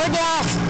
We're down.